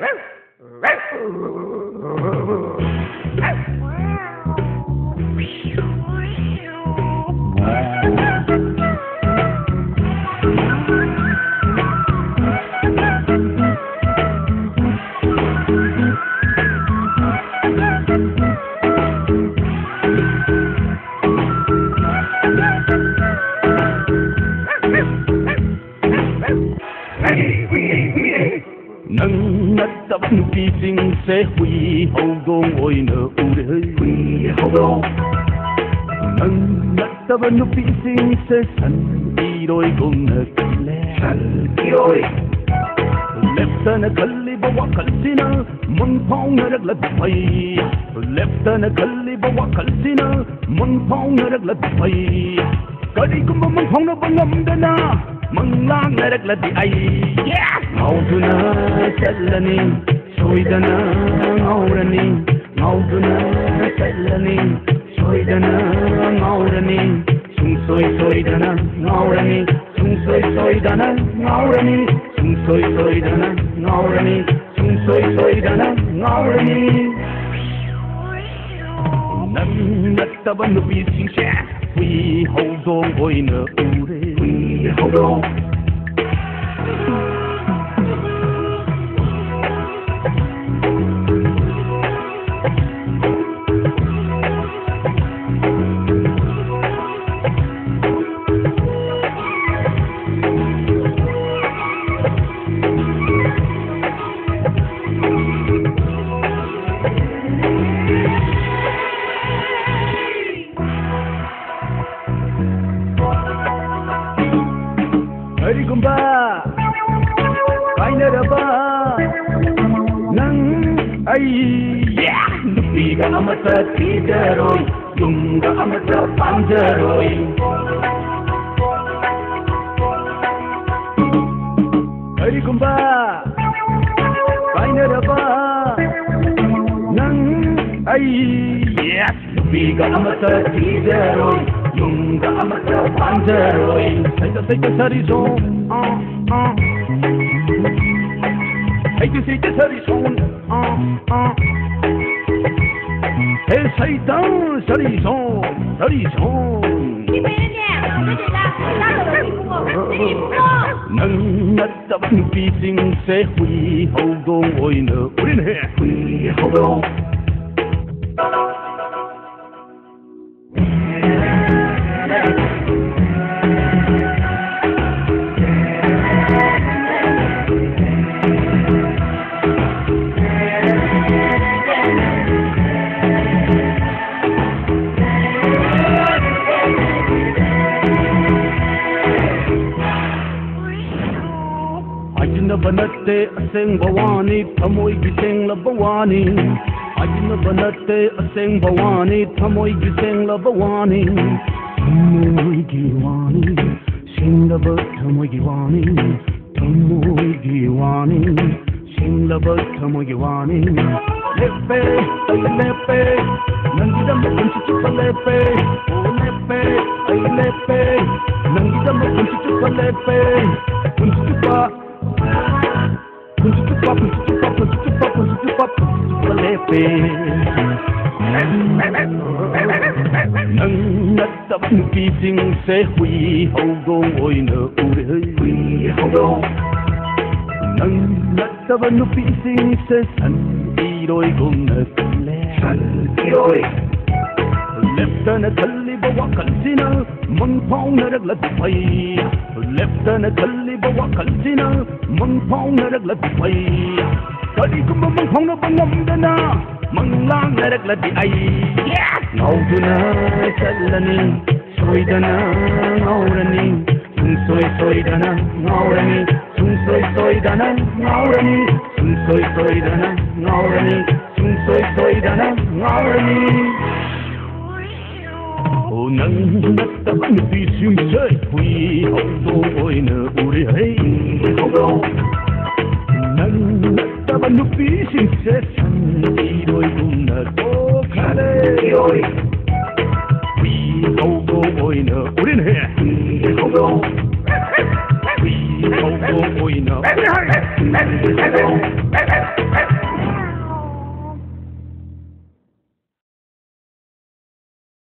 Hey, we, we, we. nâng ngất tập kỳ sinh sẽ huy hầu đô ngồi nở u đê huy hầu đô. Nâng ngất tập nụ kỳ sinh sẽ sẵn đi đôi cùng nở kỳ lê sẵn kỳ đôi. لفتنا قلبي وقلسنا من فوق رجل دبي لفتنا قلبي وقلسنا من فوق رجل دبي قريكم من فوق بنمدنا من لا رجل الضي موتنا سلني سويدنا غورني موتنا سلني سويدنا غورني sung soy soy dana ngaurani sung soy soy dana ngaurani sung soy soy dana ngaurani sung soy soy dana ngaurani nan nattaba nupi singsha London. కుంభ పైనరబా ayya nufi ga amsa tijaroi dum ga amsa panjaroi kari kumba baina da ba nan ayya nufi ga amsa tijaroi dum Underwing. Take a take a horizon. Uh, uh. Take a take a horizon. Uh, uh. Hey, say down, horizon, horizon. Keep it down. Look at that. That's a big one. Nâng ngất đậm kỳ sinh sẽ hủy hầu đô ngồi nở. Hủy hầu đô. ಅಜ್ನಬನತ್ತೆ ಅಸೆಂಬವಾನಿ ಥಮೋಯ್ಗಿ ಸೆಂಗ್ಲಬವಾನಿ ಅಜ್ನಬನತ್ತೆ ಅಸೆಂಬವಾನಿ ಥಮೋಯ್ಗಿ ಸೆಂಗ್ಲಬವಾನಿ ಥಮೋಯ್ಗಿ ವಾಣಿ ಸಿಂಗಬ ಥಮೋಗಿ ವಾಣಿ ಥಮೋಯ್ಗಿ ವಾಣಿ ಸಿಂಗಬ ಥಮೋಗಿ ವಾಣಿ ಲೆಪ್ಪೆ ಲೆಪ್ಪೆ ನಂಗಿದ ಮುಂಚೆ ಚುಪ್ಪ ಲೆಪ್ಪೆ ಲೆಪ್ಪೆ ಐ ಲೆಪ್ಪೆ ನಂಗಿದ ಮುಂಚೆ ಚುಪ್ಪ ಲೆಪ್ಪೆ ಮುಂಚೆ ಚುಪ್ಪ chupa puchi chupa puchi chupa puchi chupa puchi nâng nát tập kỳ tinh sẽ hủy hầu đô ngồi nở u đê hủy hầu đô sẽ sẵn đi đôi cùng nở cùng lẽ sẵn đi đôi Lieutenant Kalibawa Kaljina Munpong Naragla Dubai Lieutenant Kalibawa Kaljina Munpong Naragla Dubai Kali Kumba Munpong na Bangamdana Manglang Naragla Dubai Ngawduna Sallani Soydana Ngawrani Sunsoy Soydana Ngawrani Sunsoy Soydana Ngawrani Sunsoy Soydana Ngawrani Sunsoy Soydana Ngawrani 오 난났다 늦으신 쇠위 헛도보이는 우리 헤이 난났다 늦으신 세상 이로이 군나도 가네 위 헛도보이는 우린 해 위 헛도보이는 우린 해